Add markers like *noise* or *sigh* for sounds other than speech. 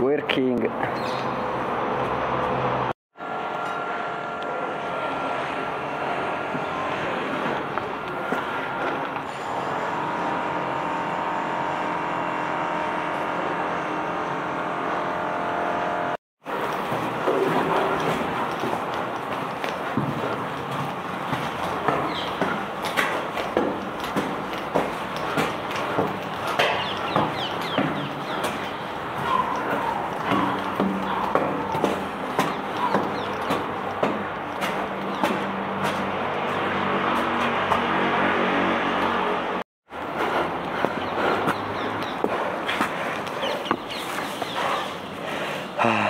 working Ah. *sighs* *sighs*